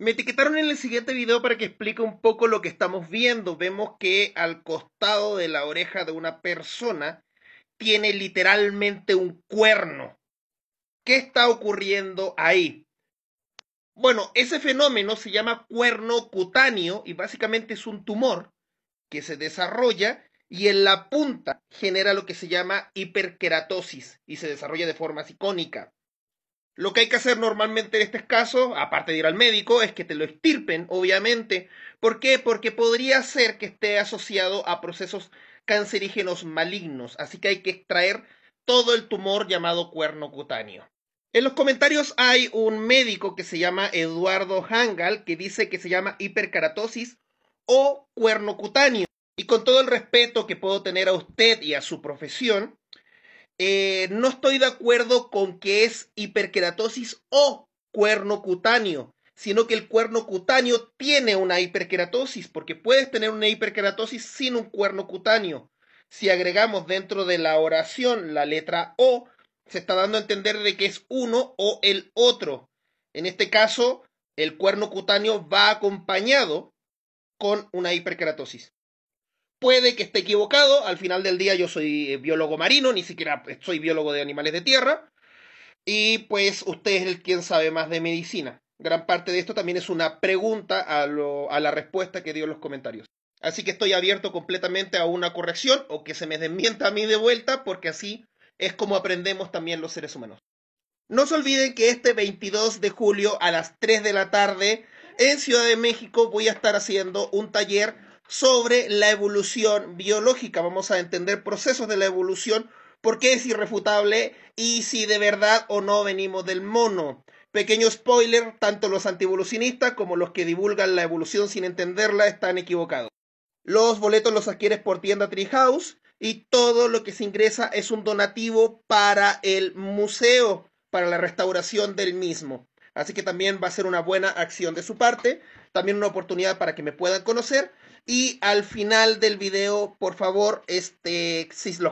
Me etiquetaron en el siguiente video para que explique un poco lo que estamos viendo. Vemos que al costado de la oreja de una persona tiene literalmente un cuerno. ¿Qué está ocurriendo ahí? Bueno, ese fenómeno se llama cuerno cutáneo y básicamente es un tumor que se desarrolla y en la punta genera lo que se llama hiperkeratosis y se desarrolla de forma sicónica. Lo que hay que hacer normalmente en este caso, aparte de ir al médico, es que te lo estirpen, obviamente. ¿Por qué? Porque podría ser que esté asociado a procesos cancerígenos malignos, así que hay que extraer todo el tumor llamado cuerno cutáneo. En los comentarios hay un médico que se llama Eduardo Hangal que dice que se llama hiperkeratosis o cuerno cutáneo. Y con todo el respeto que puedo tener a usted y a su profesión, eh, no estoy de acuerdo con que es hiperkeratosis o cuerno cutáneo, sino que el cuerno cutáneo tiene una hiperkeratosis, porque puedes tener una hiperkeratosis sin un cuerno cutáneo. Si agregamos dentro de la oración la letra O, se está dando a entender de que es uno o el otro. En este caso, el cuerno cutáneo va acompañado con una hiperkeratosis. Puede que esté equivocado, al final del día yo soy biólogo marino, ni siquiera soy biólogo de animales de tierra, y pues usted es el quien sabe más de medicina. Gran parte de esto también es una pregunta a, a la respuesta que dio en los comentarios. Así que estoy abierto completamente a una corrección o que se me desmienta a mí de vuelta, porque así es como aprendemos también los seres humanos. No se olviden que este 22 de julio a las 3 de la tarde en Ciudad de México voy a estar haciendo un taller sobre la evolución biológica. Vamos a entender procesos de la evolución, por qué es irrefutable y si de verdad o no venimos del mono. Pequeño spoiler, tanto los antievolucionistas como los que divulgan la evolución sin entenderla están equivocados. Los boletos los adquieres por tienda Treehouse y todo lo que se ingresa es un donativo para el museo, para la restauración del mismo. Así que también va a ser una buena acción de su parte, también una oportunidad para que me puedan conocer. Y al final del video, por favor, este,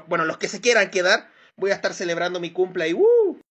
bueno, los que se quieran quedar, voy a estar celebrando mi cumple y uh,